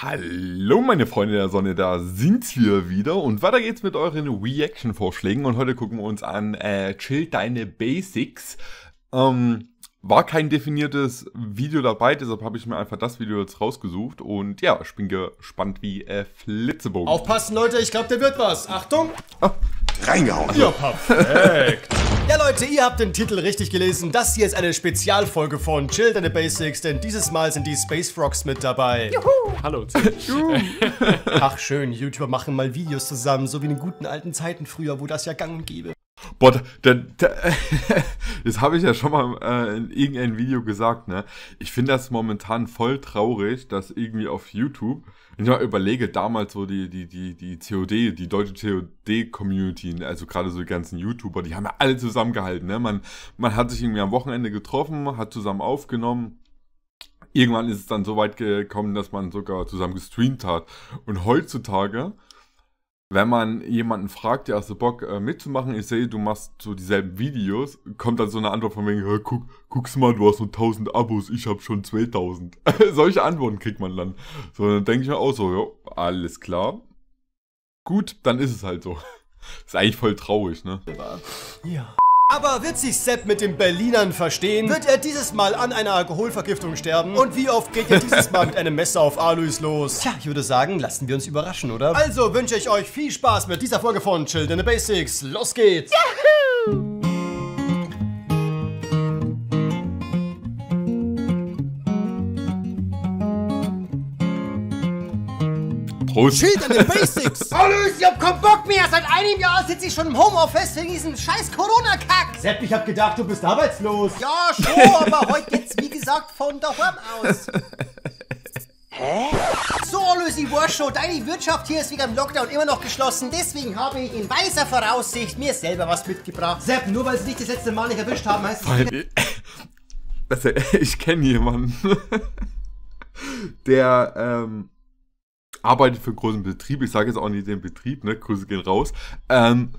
Hallo meine Freunde der Sonne, da sind wir wieder und weiter geht's mit euren Reaction-Vorschlägen und heute gucken wir uns an äh, Chill Deine Basics. Ähm, war kein definiertes Video dabei, deshalb habe ich mir einfach das Video jetzt rausgesucht und ja, ich bin gespannt wie äh, Flitzebogen. Aufpassen Leute, ich glaube der wird was. Achtung! Ah, reingehauen. Ja, perfekt. Ja Leute, ihr habt den Titel richtig gelesen. Das hier ist eine Spezialfolge von Chill Deine Basics, denn dieses Mal sind die Space Frogs mit dabei. Juhu! Hallo. Ach schön, YouTuber machen mal Videos zusammen, so wie in den guten alten Zeiten früher, wo das ja gang und gäbe. Boah, da, da, das habe ich ja schon mal äh, in irgendeinem Video gesagt, ne? Ich finde das momentan voll traurig, dass irgendwie auf YouTube, wenn ich mal überlege, damals so die, die, die, die COD, die deutsche COD-Community, also gerade so die ganzen YouTuber, die haben ja alle zusammengehalten, ne? Man, man hat sich irgendwie am Wochenende getroffen, hat zusammen aufgenommen. Irgendwann ist es dann so weit gekommen, dass man sogar zusammen gestreamt hat. Und heutzutage wenn man jemanden fragt, der hast du Bock äh, mitzumachen, ich sehe, du machst so dieselben Videos, kommt dann so eine Antwort von wegen, hey, guck, guck's mal, du hast nur 1000 Abos, ich habe schon 2000. Solche Antworten kriegt man dann. So, dann denke ich mir auch so, ja, alles klar. Gut, dann ist es halt so. Ist eigentlich voll traurig, ne? Ja. Aber wird sich Sepp mit den Berlinern verstehen? Wird er dieses Mal an einer Alkoholvergiftung sterben? Und wie oft geht er dieses Mal mit einem Messer auf Alois los? Tja, ich würde sagen, lassen wir uns überraschen, oder? Also wünsche ich euch viel Spaß mit dieser Folge von Chill in the Basics. Los geht's! Yahoo! Prost. Chill deine Basics! Alles, ich hab keinen Bock mehr. Seit einem Jahr sitze ich schon im Homeoffice wegen diesem scheiß Corona-Kack. Sepp, ich hab gedacht, du bist arbeitslos. Ja, schon, aber heute geht's wie gesagt von daheim aus. Hä? So, Lucy Warshow, deine Wirtschaft hier ist wegen dem Lockdown immer noch geschlossen. Deswegen habe ich in weiser Voraussicht mir selber was mitgebracht. Sepp, nur weil sie dich das letzte Mal nicht erwischt haben, heißt es ich kenne jemanden, der ähm, arbeitet für einen großen Betrieb, ich sage jetzt auch nicht den Betrieb, ne, Grüße gehen raus, ähm,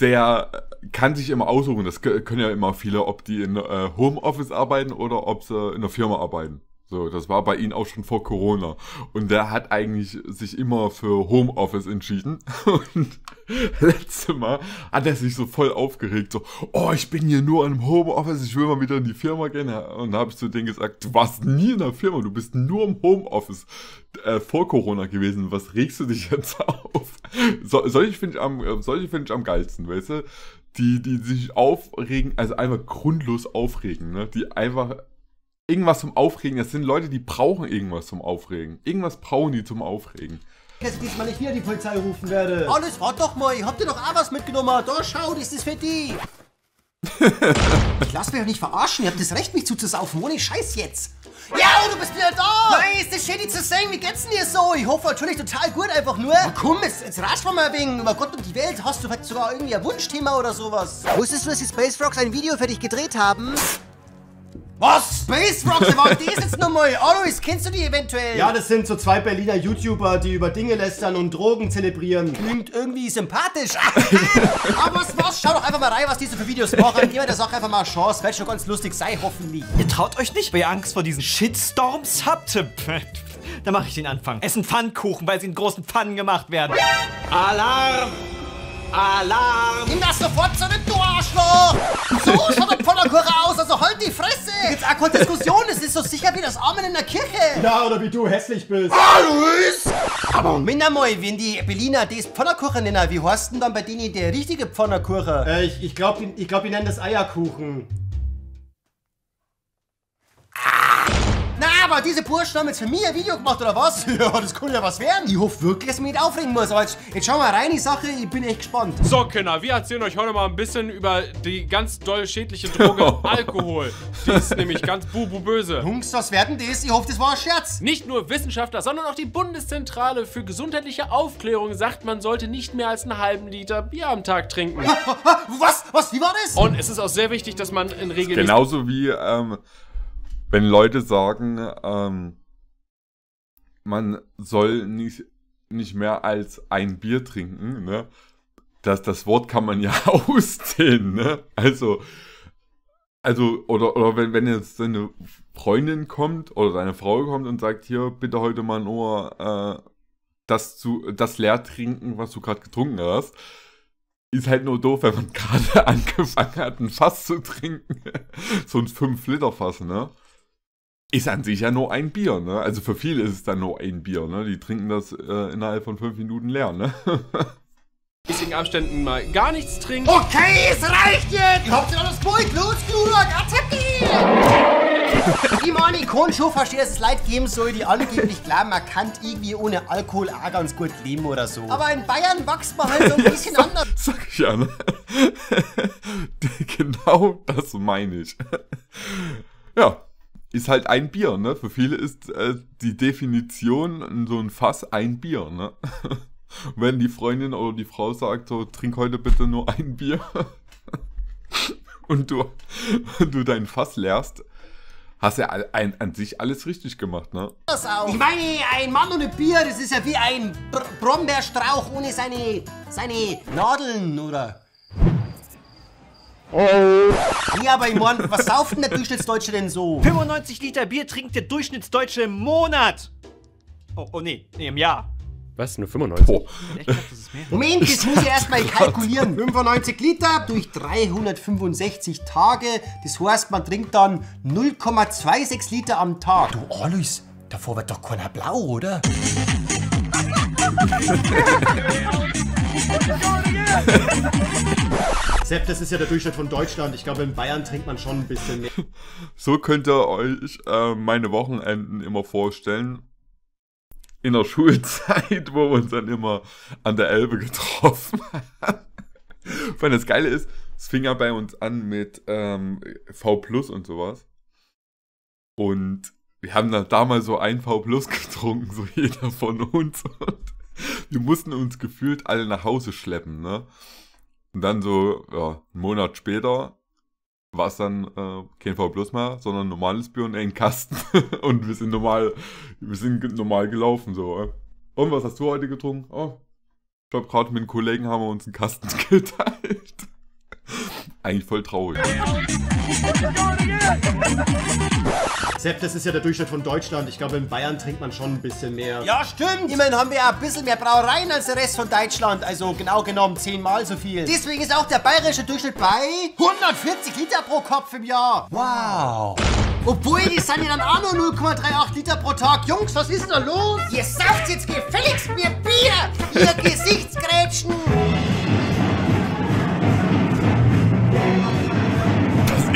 der kann sich immer aussuchen, das können ja immer viele, ob die in äh, Homeoffice arbeiten oder ob sie in der Firma arbeiten. So, das war bei ihm auch schon vor Corona. Und der hat eigentlich sich immer für Homeoffice entschieden. Und letztes Mal hat er sich so voll aufgeregt, so, oh, ich bin hier nur im Homeoffice, ich will mal wieder in die Firma gehen. Und da habe ich zu denen gesagt, du warst nie in der Firma, du bist nur im Homeoffice äh, vor Corona gewesen. Was regst du dich jetzt auf? So, solche finde ich, am, solche find ich am geilsten, weißt du? Die, die sich aufregen, also einfach grundlos aufregen, ne? Die einfach irgendwas zum Aufregen. Das sind Leute, die brauchen irgendwas zum Aufregen. Irgendwas brauchen die zum Aufregen. Dass ich diesmal nicht wieder die Polizei rufen werde. Alles, warte doch mal. Ich hab dir doch auch was mitgenommen. Da, schau, das ist für die. ich lass mich doch nicht verarschen. Ihr habt das Recht, mich zuzusaufen. Ohne Scheiß jetzt. Ja, du bist wieder da! Nice, das schön, dich zu sehen. Wie geht's denn dir so? Ich hoffe natürlich total gut, einfach nur. Na komm, jetzt, jetzt rasch mal wegen über Gott und die Welt. Hast du vielleicht sogar irgendwie ein Wunschthema oder sowas? Wusstest du, dass die Space Frogs ein Video für dich gedreht haben? Was? Space Rocks? Wer war das jetzt nochmal? Alois, kennst du die eventuell? Ja, das sind so zwei Berliner YouTuber, die über Dinge lästern und Drogen zelebrieren. Klingt irgendwie sympathisch. Aber was, was? Schau doch einfach mal rein, was die so für Videos machen. Gib mir der Sache einfach mal eine Chance. Wird schon ganz lustig sein, hoffentlich. Ihr traut euch nicht, weil ihr Angst vor diesen Shitstorms habt. Da mache ich den Anfang. Essen Pfannkuchen, weil sie in großen Pfannen gemacht werden. Alarm! Alarm! Nimm das sofort zurück, du Arschloch! So schaut der Pfannkuchen aus, also halt die Fresse! Jetzt auch keine Diskussion, es ist so sicher wie das Amen in der Kirche! Ja, oder wie du hässlich bist! Alois! Aber Moment mal, wenn die Berliner das Pfannkuchen nennen, wie heißt denn dann bei denen der richtige Pfannkuchen? Äh, ich, ich glaube, ich glaub, die nennen das Eierkuchen. Aber diese Burschen haben jetzt für mich ein Video gemacht, oder was? Ja, das kann ja was werden. Ich hoffe wirklich, dass ich mich nicht aufregen muss. Aber jetzt, jetzt schauen wir rein die Sache, ich bin echt gespannt. So, Kinder, wir erzählen euch heute mal ein bisschen über die ganz doll schädliche Droge Alkohol. Die ist nämlich ganz bubu böse. Jungs, was werden das? Ich hoffe, das war ein Scherz. Nicht nur Wissenschaftler, sondern auch die Bundeszentrale für gesundheitliche Aufklärung sagt, man sollte nicht mehr als einen halben Liter Bier am Tag trinken. Was? Was? Wie war das? Und es ist auch sehr wichtig, dass man in Regeln... Genauso wie, ähm, wenn Leute sagen, ähm, man soll nicht, nicht mehr als ein Bier trinken, ne? Das, das Wort kann man ja ausdehnen, ne? Also, Also, oder, oder wenn, wenn jetzt deine Freundin kommt oder deine Frau kommt und sagt, hier, bitte heute mal nur äh, das, zu, das leer trinken, was du gerade getrunken hast. Ist halt nur doof, wenn man gerade angefangen hat, ein Fass zu trinken. so ein 5-Liter-Fass, ne? Ist an sich ja nur ein Bier, ne? Also für viele ist es dann nur ein Bier, ne? Die trinken das äh, innerhalb von fünf Minuten leer, ne? regelmäßigen Abständen mal gar nichts trinkt. Okay, es reicht jetzt! Dir alles gut, los, Glurak, Die meine Kornshow versteht, dass es Leid geben soll, die angeblich glauben, man kann irgendwie ohne Alkohol auch ganz gut leben oder so. Aber in Bayern wächst man halt so ein bisschen anders. Sag ich ja, ne? genau das meine ich. Ja, ist halt ein Bier, ne? Für viele ist äh, die Definition so ein Fass ein Bier, ne? wenn die Freundin oder die Frau sagt, so, trink heute bitte nur ein Bier und du, du dein Fass leerst, hast ja ein, an sich alles richtig gemacht, ne? Ich meine, ein Mann ohne Bier, das ist ja wie ein Br Brombeerstrauch ohne seine, seine Nadeln, oder? Oh. Ja, aber ich meine, was sauft denn der Durchschnittsdeutsche denn so? 95 Liter Bier trinkt der Durchschnittsdeutsche im Monat. Oh, oh nee, nee, im Jahr. Was? Nur 95? Boah. Moment, das muss ich erstmal kalkulieren. 95 Liter durch 365 Tage. Das heißt, man trinkt dann 0,26 Liter am Tag. Du Alois, davor wird doch keiner blau, oder? Sepp, das ist ja der Durchschnitt von Deutschland. Ich glaube, in Bayern trinkt man schon ein bisschen mehr. So könnt ihr euch äh, meine Wochenenden immer vorstellen in der Schulzeit, wo wir uns dann immer an der Elbe getroffen haben. Weil das Geile ist, es fing ja bei uns an mit ähm, V Plus und sowas. Und wir haben dann damals so ein V Plus getrunken, so jeder von uns. Und wir mussten uns gefühlt alle nach Hause schleppen, ne? Und dann so, ja, einen Monat später war es dann äh, kein V Plus mehr, sondern normales Bier und ein Kasten. und wir sind normal, wir sind normal gelaufen so. Äh. Und was hast du heute getrunken? Oh, ich glaube gerade mit einem Kollegen haben wir uns einen Kasten geteilt. Eigentlich voll traurig. Sepp, das ist ja der Durchschnitt von Deutschland. Ich glaube, in Bayern trinkt man schon ein bisschen mehr. Ja, stimmt. Immerhin haben wir ja ein bisschen mehr Brauereien als der Rest von Deutschland. Also genau genommen zehnmal so viel. Deswegen ist auch der bayerische Durchschnitt bei 140 Liter pro Kopf im Jahr. Wow. Obwohl, die sind ja dann auch nur 0,38 Liter pro Tag. Jungs, was ist denn da los? Ihr sauft jetzt gefälligst mir Bier. Ihr Gesichtsgrätschen.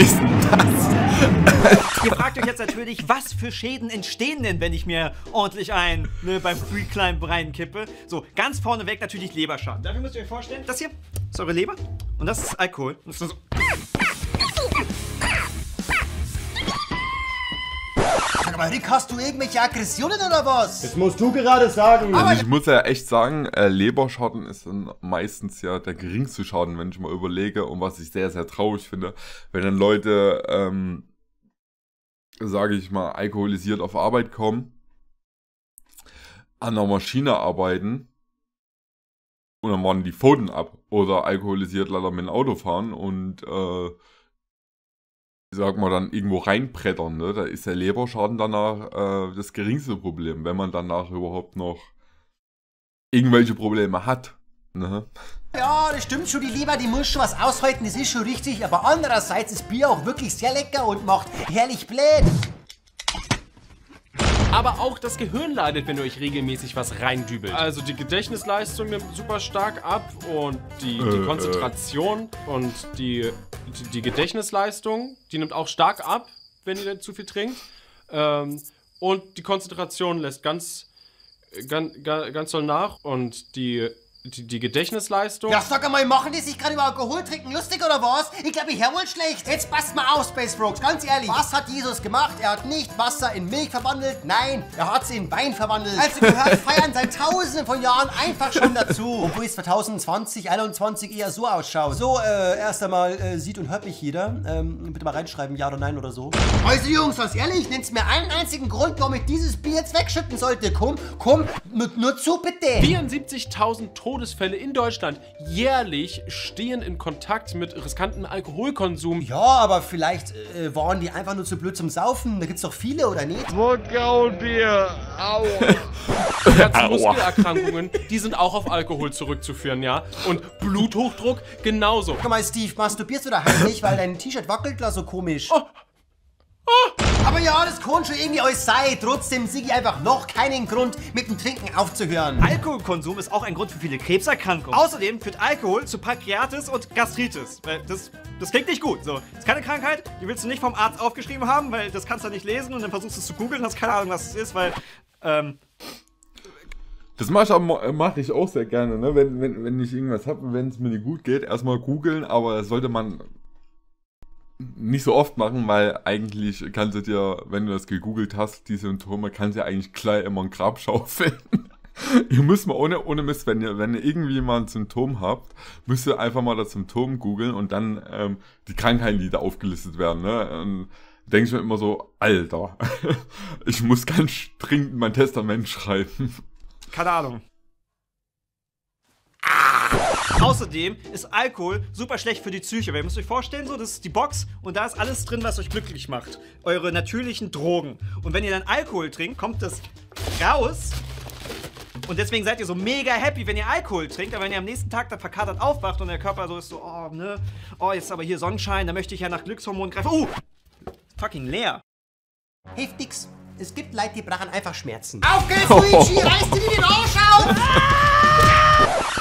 Ist denn das? Ihr fragt euch jetzt natürlich, was für Schäden entstehen denn, wenn ich mir ordentlich ein ne, beim Free Climb reinkippe. So, ganz vorneweg natürlich Leberschaden. Dafür müsst ihr euch vorstellen, das hier ist eure Leber und das ist Alkohol. Das ist Aber Rick, hast du irgendwelche Aggressionen oder was? Das musst du gerade sagen. Aber also ich muss ja echt sagen, äh, Leberschaden ist dann meistens ja der geringste Schaden, wenn ich mal überlege. Und was ich sehr, sehr traurig finde, wenn dann Leute, ähm, sage ich mal, alkoholisiert auf Arbeit kommen, an der Maschine arbeiten und dann waren die Pfoten ab. Oder alkoholisiert leider mit dem Auto fahren und äh, sag mal, dann irgendwo reinbrettern, ne? Da ist der Leberschaden danach äh, das geringste Problem, wenn man danach überhaupt noch irgendwelche Probleme hat. Ne? Ja, das stimmt schon, die Leber, die muss schon was aushalten, das ist schon richtig, aber andererseits ist Bier auch wirklich sehr lecker und macht herrlich blöd. Aber auch das Gehirn leidet, wenn ihr euch regelmäßig was reindübelt. Also die Gedächtnisleistung nimmt super stark ab und die, die äh, Konzentration äh. und die, die, die, Gedächtnisleistung, die nimmt auch stark ab, wenn ihr zu viel trinkt. Ähm, und die Konzentration lässt ganz, ganz, ganz doll nach und die die, die, Gedächtnisleistung. Ja, sag einmal, machen die sich gerade über Alkohol trinken lustig oder was? Ich glaube, ich höre wohl schlecht. Jetzt passt mal auf, Space Frogs, ganz ehrlich. Was hat Jesus gemacht? Er hat nicht Wasser in Milch verwandelt, nein, er hat sie in Wein verwandelt. Also gehört Feiern seit tausenden von Jahren einfach schon dazu. Obwohl es 2020, 2021 eher so ausschaut. So, äh, erst einmal äh, sieht und hört mich jeder. Ähm, bitte mal reinschreiben, ja oder nein oder so. Also Jungs, ganz ehrlich, nennt's mir einen einzigen Grund, warum ich dieses Bier jetzt wegschütten sollte. Komm, komm, nur, nur zu bitte. 74.000 Tote Todesfälle in Deutschland jährlich stehen in Kontakt mit riskantem Alkoholkonsum. Ja, aber vielleicht äh, waren die einfach nur zu blöd zum Saufen. Da gibt's doch viele, oder nicht? Herz-Muskelerkrankungen, die sind auch auf Alkohol zurückzuführen, ja. Und Bluthochdruck genauso. Guck mal, Steve, masturbierst du daheim nicht, weil dein T-Shirt wackelt da so komisch? Aber ja, das kann schon irgendwie alles sein. Trotzdem sehe ich einfach noch keinen Grund, mit dem Trinken aufzuhören. Alkoholkonsum ist auch ein Grund für viele Krebserkrankungen. Außerdem führt Alkohol zu Pankreatis und Gastritis. Weil das, das klingt nicht gut. So, das ist keine Krankheit, die willst du nicht vom Arzt aufgeschrieben haben, weil das kannst du nicht lesen und dann versuchst du es zu googeln, hast keine Ahnung, was es ist, weil ähm, Das mache ich, auch- mach ich auch sehr gerne, ne? Wenn, wenn, wenn ich irgendwas habe, wenn es mir nicht gut geht, erstmal googeln, aber das sollte man nicht so oft machen, weil eigentlich kannst du dir, wenn du das gegoogelt hast, die Symptome, kannst du ja eigentlich gleich immer ein Grab schaufeln. ihr müsst mal ohne, ohne Mist, wenn ihr, wenn ihr irgendwie mal ein Symptom habt, müsst ihr einfach mal das Symptom googeln und dann ähm, die Krankheiten, die da aufgelistet werden, ne? Und denke ich mir immer so, Alter, ich muss ganz dringend mein Testament schreiben. keine Ahnung. Außerdem ist Alkohol super schlecht für die Psyche. Weil ihr müsst euch vorstellen, so, das ist die Box und da ist alles drin, was euch glücklich macht. Eure natürlichen Drogen. Und wenn ihr dann Alkohol trinkt, kommt das raus. Und deswegen seid ihr so mega happy, wenn ihr Alkohol trinkt, aber wenn ihr am nächsten Tag dann verkatert aufwacht und der Körper so ist so, oh, ne, oh, jetzt ist aber hier Sonnenschein, da möchte ich ja nach Glückshormonen greifen. Oh! Fucking leer. Hilft nix. Es gibt Leute, die brauchen einfach Schmerzen. Auf geht's, Luigi! Reiß dir den Arsch auf!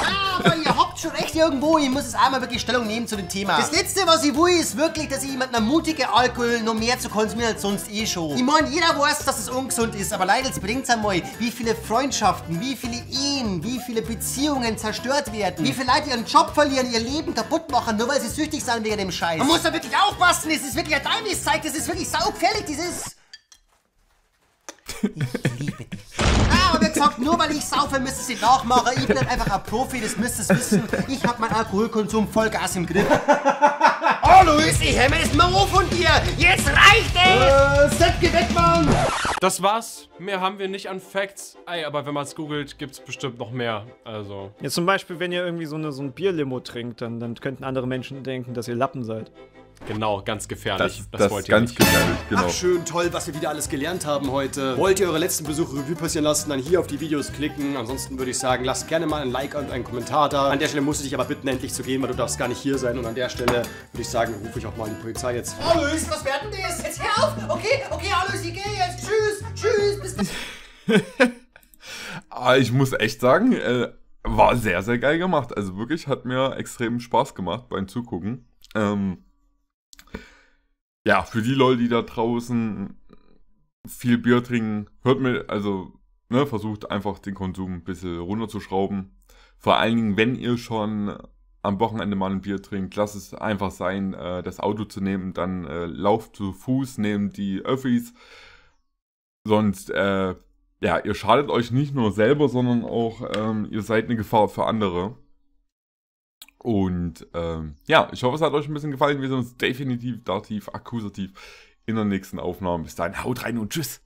Ja, aber ihr habt schon recht irgendwo. Ich muss jetzt einmal wirklich Stellung nehmen zu dem Thema. Das Letzte, was ich will, ist wirklich, dass ich jemanden ermutige, Alkohol noch mehr zu konsumieren als sonst eh schon. Ich meine, jeder weiß, dass es ungesund ist, aber leider bringt's einmal, wie viele Freundschaften, wie viele Ehen, wie viele Beziehungen zerstört werden, wie viele Leute ihren Job verlieren, ihr Leben kaputt machen, nur weil sie süchtig sind wegen dem Scheiß. Man muss da wirklich aufpassen, es ist wirklich ein Teilenszeit, das ist wirklich saugefährlich, dieses... Ich liebe gesagt, nur weil ich saufe, müsst ihr es nachmachen. Ich bin einfach ein Profi, das müsst ihr wissen. Ich hab meinen Alkoholkonsum voll Gas im Griff. Oh, Luis, ich mir das mal auf von dir. Jetzt reicht es! Äh, Sepp, geh weg, Mann! Das war's. Mehr haben wir nicht an Facts. Ey, aber wenn man es googelt, gibt's bestimmt noch mehr. Also. Ja, zum Beispiel, wenn ihr irgendwie so, eine, so ein Bierlimo trinkt, dann, dann könnten andere Menschen denken, dass ihr Lappen seid. Genau, ganz gefährlich. Das, das, wollt ist ihr ganz nicht. gefährlich, genau. Ach, schön, toll, was wir wieder alles gelernt haben heute. Wollt ihr eure letzten Besuche Revue passieren lassen, dann hier auf die Videos klicken. Ansonsten würde ich sagen, lasst gerne mal ein Like und einen Kommentar da. An der Stelle musst du dich aber bitten, endlich zu gehen, weil du darfst gar nicht hier sein. Und an der Stelle würde ich sagen, rufe ich auch mal die Polizei jetzt. Oh, Luis, was werden das? Jetzt hör auf! Okay, okay, oh, Luis, ich geh jetzt. Tschüss, tschüss, bis Aber Ah, ich muss echt sagen, äh, war sehr, sehr geil gemacht. Also wirklich hat mir extrem Spaß gemacht beim Zugucken. Ähm, ja, für die Leute, die da draußen viel Bier trinken, hört mir, also, ne, versucht einfach den Konsum ein bisschen runterzuschrauben. Vor allen Dingen, wenn ihr schon am Wochenende mal ein Bier trinkt, lasst es einfach sein, äh, das Auto zu nehmen, dann äh, lauft zu Fuß, nehmt die Öffis. Sonst, äh, ja, ihr schadet euch nicht nur selber, sondern auch ähm, ihr seid eine Gefahr für andere. Und ähm, ja, ich hoffe, es hat euch ein bisschen gefallen. Wir sehen uns definitiv, dativ, akkusativ in der nächsten Aufnahme. Bis dahin, haut rein und tschüss.